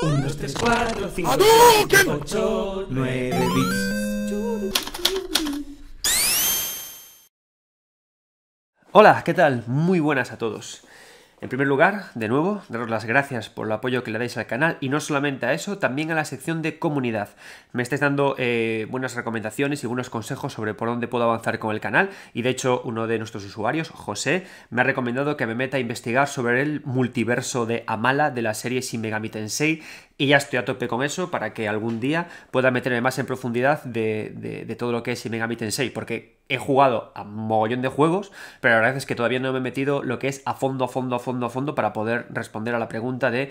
1, 2, 3, 4, 5, 6, 8, 9 bits. Hola, ¿qué tal? Muy buenas a todos. En primer lugar, de nuevo, daros las gracias por el apoyo que le dais al canal y no solamente a eso, también a la sección de comunidad. Me estáis dando eh, buenas recomendaciones y buenos consejos sobre por dónde puedo avanzar con el canal y de hecho uno de nuestros usuarios, José, me ha recomendado que me meta a investigar sobre el multiverso de Amala de la serie Shin Megami Tensei y ya estoy a tope con eso para que algún día pueda meterme más en profundidad de, todo lo que es Shin Megami Tensei, porque he jugado a mogollón de juegos, pero la verdad es que todavía no me he metido lo que es a fondo, a fondo, a fondo, a fondo para poder responder a la pregunta de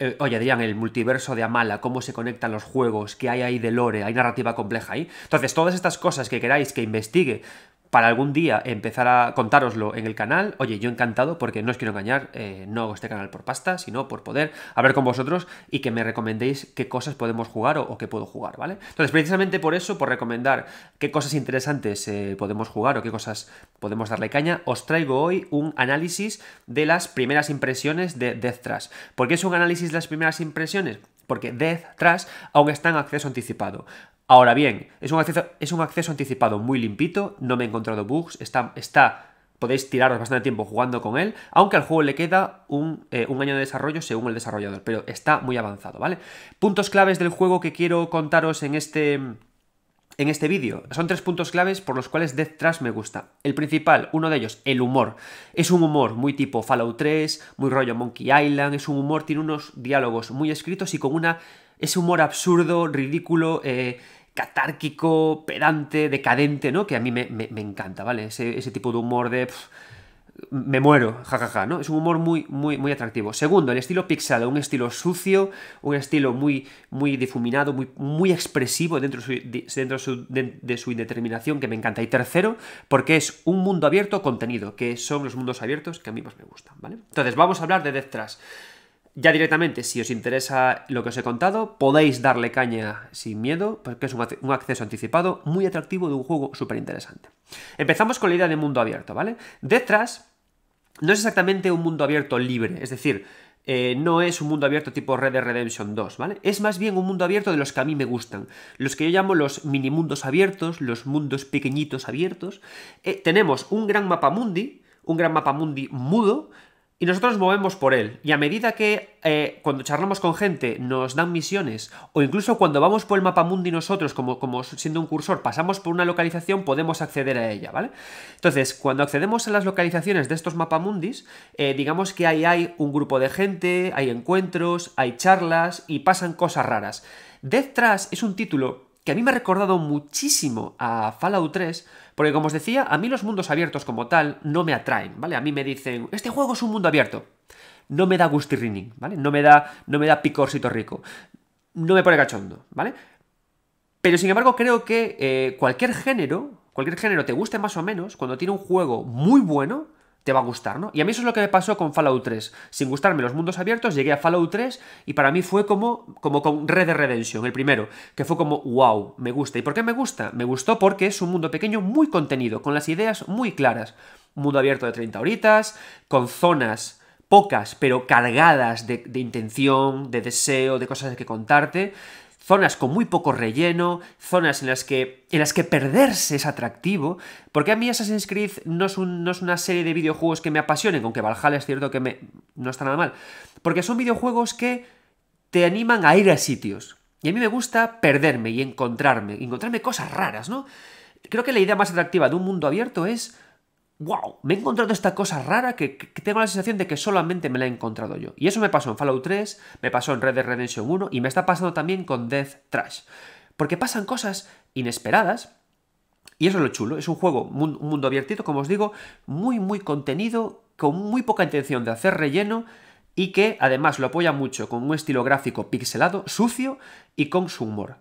eh, oye, Adrián, el multiverso de Amala, cómo se conectan los juegos, qué hay ahí de lore, hay narrativa compleja ahí. Entonces, todas estas cosas que queráis que investigue para algún día empezar a contároslo en el canal, oye, yo encantado porque no os quiero engañar, eh, no hago este canal por pasta, sino por poder hablar con vosotros y que me recomendéis qué cosas podemos jugar o, qué puedo jugar, ¿vale? Entonces, precisamente por eso, por recomendar qué cosas interesantes eh, podemos jugar o qué cosas podemos darle caña, os traigo hoy un análisis de las primeras impresiones de Death Trash. ¿Por qué es un análisis de las primeras impresiones? Porque Death Trash aún está en acceso anticipado. Ahora bien, es un, acceso, anticipado muy limpito, no me he encontrado bugs, está, podéis tiraros bastante tiempo jugando con él, aunque al juego le queda un, eh, un, año de desarrollo según el desarrollador, pero está muy avanzado, ¿vale? Puntos claves del juego que quiero contaros en este, en este vídeo. Son tres puntos claves por los cuales Death Trash me gusta. El principal, uno de ellos, el humor. Es un humor muy tipo Fallout 3, muy rollo Monkey Island, es un humor, tiene unos diálogos muy escritos y con una... ese humor absurdo, ridículo, eh, catárquico, pedante, decadente, ¿no? Que a mí me, encanta, ¿vale? Ese, tipo de humor de... Pff, me muero, jajaja, ja, ja, ¿no? Es un humor muy, muy, muy atractivo. Segundo, el estilo pixelado, un estilo sucio, un estilo muy, muy difuminado, muy, muy expresivo dentro, de, su indeterminación, que me encanta. Y tercero, porque es un mundo abierto contenido, que son los mundos abiertos que a mí más me gustan, ¿vale? Entonces, vamos a hablar de Death Trash. Ya directamente, si os interesa lo que os he contado, podéis darle caña sin miedo, porque es un acceso anticipado muy atractivo de un juego súper interesante. Empezamos con la idea de mundo abierto, ¿vale? Detrás no es exactamente un mundo abierto libre, es decir, eh, no es un mundo abierto tipo Red Dead Redemption 2, ¿vale? Es más bien un mundo abierto de los que a mí me gustan, los que yo llamo los mini mundos abiertos, los mundos pequeñitos abiertos. Eh, tenemos un gran mapa mundi, un gran mapa mundi mudo, y nosotros nos movemos por él. Y a medida que eh, cuando charlamos con gente nos dan misiones, o incluso cuando vamos por el mapa mundi nosotros, como, como siendo un cursor, pasamos por una localización, podemos acceder a ella, ¿vale? Entonces, cuando accedemos a las localizaciones de estos mapamundis, eh, digamos que ahí hay un grupo de gente, hay encuentros, hay charlas y pasan cosas raras. Death Trash es un título que a mí me ha recordado muchísimo a Fallout 3, porque como os decía, a mí los mundos abiertos como tal no me atraen, ¿vale? A mí me dicen, este juego es un mundo abierto. No me da gustirrining, ¿vale? No me da, no me da picorcito rico. No me pone cachondo, ¿vale? Pero sin embargo creo que eh, cualquier género, cualquier género te guste más o menos, cuando tiene un juego muy bueno, te va a gustar, ¿no? Y a mí eso es lo que me pasó con Fallout 3. Sin gustarme los mundos abiertos, llegué a Fallout 3 y para mí fue como, como con Red Dead Redemption, el primero, que fue como, wow, me gusta. ¿Y por qué me gusta? Me gustó porque es un mundo pequeño muy contenido, con las ideas muy claras. Un mundo abierto de 30 horitas, con zonas pocas, pero cargadas de, de intención, de deseo, de cosas que contarte zonas con muy poco relleno, zonas en las que, en las que perderse es atractivo, porque a mí Assassin's Creed no es, un, no es una serie de videojuegos que me apasionen, aunque Valhalla es cierto que me, no está nada mal, porque son videojuegos que te animan a ir a sitios. Y a mí me gusta perderme y encontrarme, encontrarme cosas raras, ¿no? Creo que la idea más atractiva de un mundo abierto es wow, me he encontrado esta cosa rara que, tengo la sensación de que solamente me la he encontrado yo. Y eso me pasó en Fallout 3, me pasó en Red Dead Redemption 1 y me está pasando también con Death Trash. Porque pasan cosas inesperadas. Y eso es lo chulo, es un juego, un mundo abiertito, como os digo, muy, muy contenido, con muy poca intención de hacer relleno y que además lo apoya mucho con un estilo gráfico pixelado, sucio y con su humor.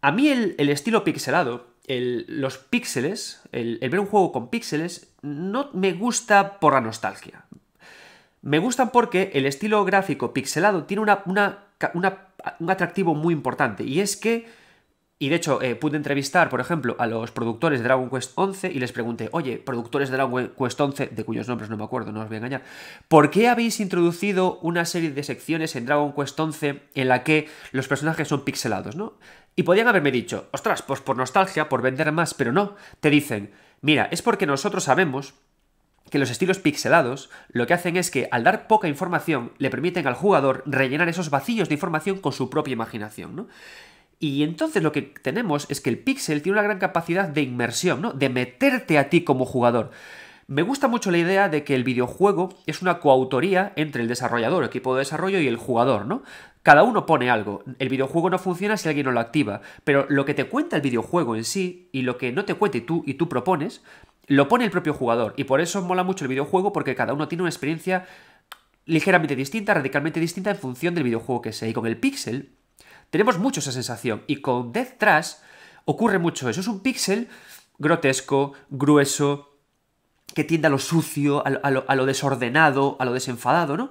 A mí el estilo pixelado el, los píxeles, el, ver un juego con píxeles, no me gusta por la nostalgia. Me gustan porque el estilo gráfico pixelado tiene una, una, una, un atractivo muy importante y es que Y de hecho, eh, pude entrevistar, por ejemplo, a los productores de Dragon Quest 11 y les pregunté, oye, productores de Dragon Quest 11, de cuyos nombres no me acuerdo, no os voy a engañar, ¿por qué habéis introducido una serie de secciones en Dragon Quest 11 en la que los personajes son pixelados, ¿no? Y podían haberme dicho, ostras, pues por nostalgia, por vender más, pero no, te dicen, mira, es porque nosotros sabemos que los estilos pixelados lo que hacen es que al dar poca información le permiten al jugador rellenar esos vacíos de información con su propia imaginación, ¿no? Y entonces lo que tenemos es que el pixel tiene una gran capacidad de inmersión, ¿no? De meterte a ti como jugador. Me gusta mucho la idea de que el videojuego es una coautoría entre el desarrollador, el equipo de desarrollo y el jugador, ¿no? Cada uno pone algo. El videojuego no funciona si alguien no lo activa, pero lo que te cuenta el videojuego en sí y lo que no te cuenta y tú, y tú propones, lo pone el propio jugador. Y por eso mola mucho el videojuego porque cada uno tiene una experiencia ligeramente distinta, radicalmente distinta en función del videojuego que sea. Y con el pixel tenemos mucho esa sensación. Y con Death Trash ocurre mucho eso. Es un píxel grotesco, grueso, que tiende a lo sucio, a lo, desordenado, a lo desenfadado, ¿no?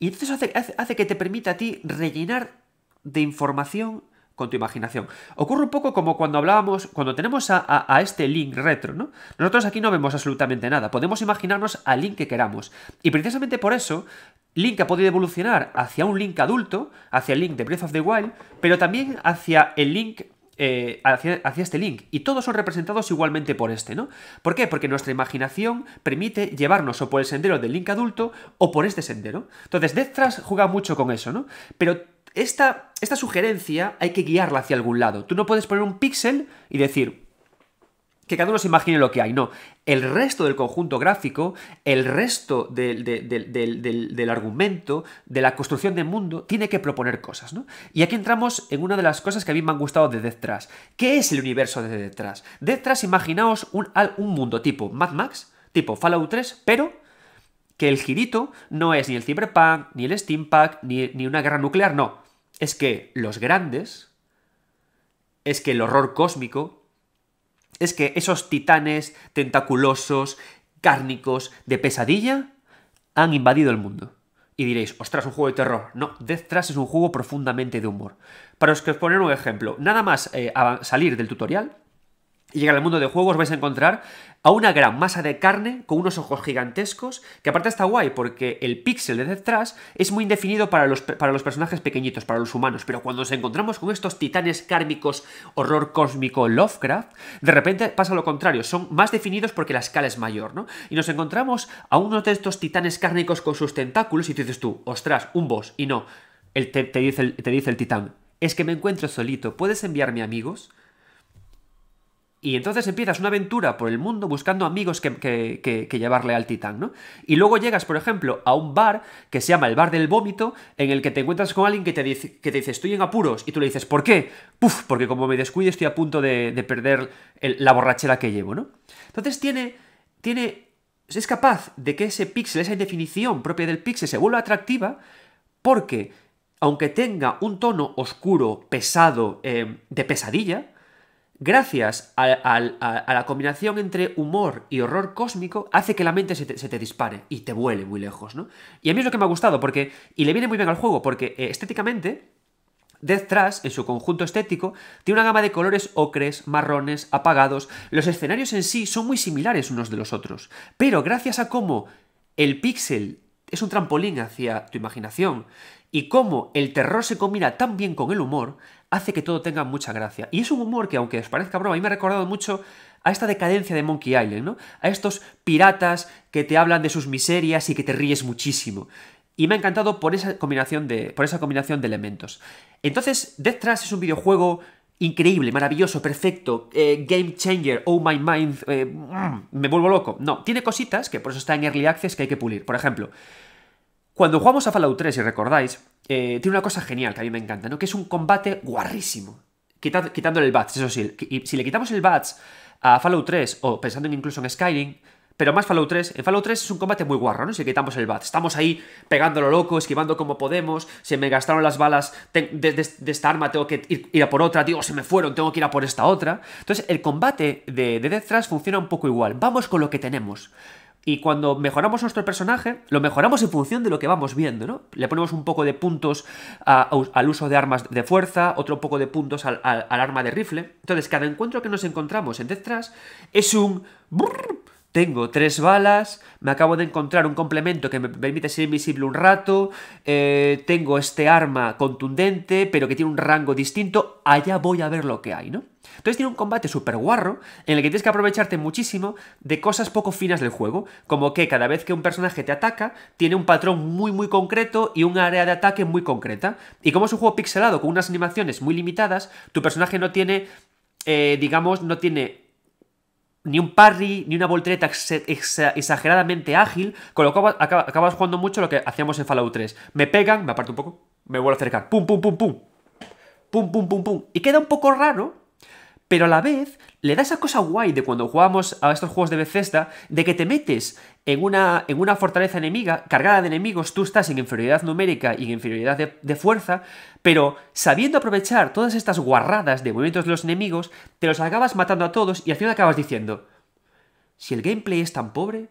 Y entonces hace, hace, que te permita a ti rellenar de información con tu imaginación. Ocurre un poco como cuando hablábamos, cuando tenemos a, este link retro, ¿no? Nosotros aquí no vemos absolutamente nada, podemos imaginarnos al link que queramos. Y precisamente por eso Link ha podido evolucionar hacia un Link adulto, hacia el Link de Breath of the Wild, pero también hacia el Link eh, hacia, este link. Y todos son representados igualmente por este, ¿no? ¿Por qué? Porque nuestra imaginación permite llevarnos o por el sendero del link adulto o por este sendero. Entonces, Death Trash juega mucho con eso, ¿no? Pero esta, esta sugerencia hay que guiarla hacia algún lado. Tú no puedes poner un píxel y decir, que cada uno se imagine lo que hay. No, el resto del conjunto gráfico, el resto del, argumento, de la construcción del mundo, tiene que proponer cosas, ¿no? Y aquí entramos en una de las cosas que a mí me han gustado de Death Trash. ¿Qué es el universo de? Death Trash, imaginaos un, un mundo tipo Mad Max, tipo Fallout 3, pero que el girito no es ni el cyberpunk, ni el steampunk, ni, ni una guerra nuclear, no. Es que los grandes, es que el horror cósmico, es que esos titanes tentaculosos, cárnicos, de pesadilla, han invadido el mundo. Y diréis, ostras, un juego de terror. No, Death Trash es un juego profundamente de humor. Para os poner un ejemplo, nada más eh, salir del tutorial, y llegar al mundo de juegos vais a encontrar a una gran masa de carne con unos ojos gigantescos, que aparte está guay porque el píxel de detrás es muy indefinido para los, para los personajes pequeñitos, para los humanos, pero cuando nos encontramos con estos titanes kármicos, horror cósmico, Lovecraft, de repente pasa lo contrario, son más definidos porque la escala es mayor, ¿no? Y nos encontramos a uno de estos titanes cárnicos con sus tentáculos y te dices tú, ostras, un boss, y no, te, dice te dice el titán, es que me encuentro solito, ¿puedes enviarme amigos? Y entonces empiezas una aventura por el mundo buscando amigos que, llevarle al titán, ¿no? Y luego llegas, por ejemplo, a un bar que se llama el bar del vómito, en el que te encuentras con alguien que te dice, que te estoy en apuros, y tú le dices, ¿por qué? Puf, porque como me descuide estoy a punto de, perder la borrachera que llevo, ¿no? Entonces tiene, tiene, es capaz de que ese píxel, esa definición propia del píxel se vuelva atractiva, porque aunque tenga un tono oscuro, pesado, eh, de pesadilla, gracias a, la combinación entre humor y horror cósmico, hace que la mente se te, dispare y te vuele muy lejos, ¿no? Y a mí es lo que me ha gustado, porque. Y le viene muy bien al juego, porque eh, estéticamente. Death Trash, en su conjunto estético, tiene una gama de colores ocres, marrones, apagados. Los escenarios en sí son muy similares unos de los otros. Pero gracias a cómo el píxel es un trampolín hacia tu imaginación y cómo el terror se combina tan bien con el humor, hace que todo tenga mucha gracia. Y es un humor que, aunque os parezca broma, a mí me ha recordado mucho a esta decadencia de Monkey Island, ¿no? A estos piratas que te hablan de sus miserias y que te ríes muchísimo. Y me ha encantado por esa combinación de, elementos. Entonces, Death Trash es un videojuego increíble, maravilloso, perfecto, eh, game changer, oh my mind, eh, mm, me vuelvo loco. No, tiene cositas que por eso está en Early Access que hay que pulir. Por ejemplo, cuando jugamos a Fallout 3, si recordáis, eh, tiene una cosa genial que a mí me encanta, ¿no? Que es un combate guarrísimo. quitándole el bats, eso sí. Si le quitamos el bats a Fallout 3, o pensando incluso en Skyrim, pero más Fallout 3, en Fallout 3 es un combate muy guarro, ¿no? Si quitamos el bat. Estamos ahí pegándolo loco, esquivando como podemos, se me gastaron las balas de, esta arma, tengo que ir, a por otra, digo, se me fueron, tengo que ir a por esta otra. Entonces, el combate de, de Death Trash funciona un poco igual. Vamos con lo que tenemos. Y cuando mejoramos nuestro personaje, lo mejoramos en función de lo que vamos viendo, ¿no? Le ponemos un poco de puntos al uso de armas de fuerza, otro poco de puntos al, arma de rifle. Entonces, cada encuentro que nos encontramos en Death Trash es un... tengo tres balas, me acabo de encontrar un complemento que me permite ser invisible un rato, eh, tengo este arma contundente, pero que tiene un rango distinto, allá voy a ver lo que hay, ¿no? Entonces tiene un combate súper guarro en el que tienes que aprovecharte muchísimo de cosas poco finas del juego, como que cada vez que un personaje te ataca, tiene un patrón muy muy concreto y un área de ataque muy concreta. Y como es un juego pixelado con unas animaciones muy limitadas, tu personaje no tiene, eh, digamos, no tiene ni un parry, ni una voltereta exageradamente ágil, con lo cual acabas jugando mucho lo que hacíamos en Fallout 3. Me pegan, me aparto un poco, me vuelvo a acercar, pum, pum, pum, pum, pum, pum, pum, pum. Y queda un poco raro pero a la vez le da esa cosa guay de cuando jugamos a estos juegos de Bethesda, de que te metes en una, en una fortaleza enemiga, cargada de enemigos, tú estás en inferioridad numérica y en inferioridad de, fuerza, pero sabiendo aprovechar todas estas guarradas de movimientos de los enemigos, te los acabas matando a todos y al final acabas diciendo, si el gameplay es tan pobre,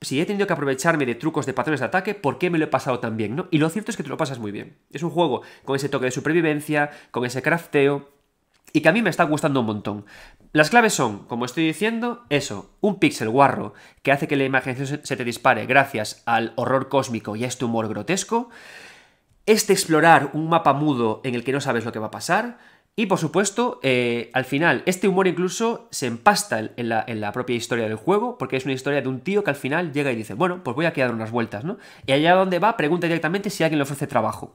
si he tenido que aprovecharme de trucos de patrones de ataque, ¿por qué me lo he pasado tan bien? ¿no? Y lo cierto es que te lo pasas muy bien. Es un juego con ese toque de supervivencia, con ese crafteo, y que a mí me está gustando un montón. Las claves son, como estoy diciendo, eso, un pixel guarro que hace que la imaginación se te dispare gracias al horror cósmico y a este humor grotesco, este explorar un mapa mudo en el que no sabes lo que va a pasar, y por supuesto, eh, al final, este humor incluso se empasta en la, propia historia del juego, porque es una historia de un tío que al final llega y dice, bueno, pues voy a quedar unas vueltas, ¿no? Y allá donde va, pregunta directamente si alguien le ofrece trabajo.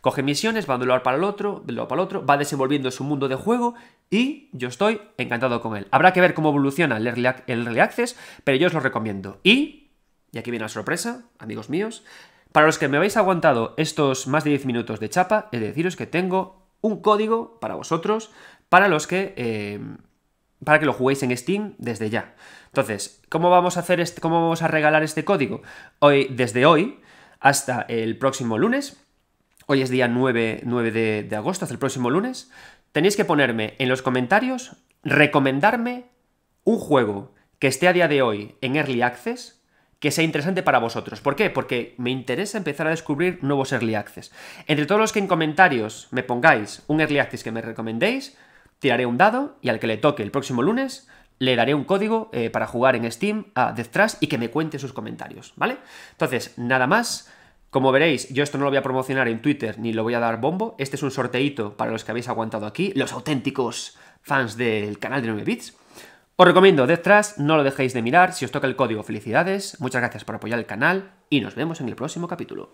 Coge misiones, va de un lado para el otro, de un para el otro, va desenvolviendo su mundo de juego y yo estoy encantado con él. Habrá que ver cómo evoluciona el Early Access, pero yo os lo recomiendo. Y, y aquí viene la sorpresa, amigos míos, para los que me habéis aguantado estos más de 10 minutos de chapa, es deciros que tengo un código para vosotros, para los que... Eh, para que lo juguéis en Steam desde ya. Entonces, ¿cómo vamos a hacer cómo vamos a regalar este código? Hoy, desde hoy hasta el próximo lunes. Hoy es día 9, de, de agosto, hasta el próximo lunes. Tenéis que ponerme en los comentarios, recomendarme un juego que esté a día de hoy en Early Access que sea interesante para vosotros. ¿Por qué? Porque me interesa empezar a descubrir nuevos Early Access. Entre todos los que en comentarios me pongáis un Early Access que me recomendéis, tiraré un dado y al que le toque el próximo lunes le daré un código eh, para jugar en Steam a Death y que me cuente sus comentarios, ¿vale? Entonces, nada más. Como veréis, yo esto no lo voy a promocionar en Twitter ni lo voy a dar bombo. Este es un sorteito para los que habéis aguantado aquí, los auténticos fans del canal de 9 bits. Os recomiendo Death Trash, no lo dejéis de mirar, si os toca el código felicidades, muchas gracias por apoyar el canal y nos vemos en el próximo capítulo.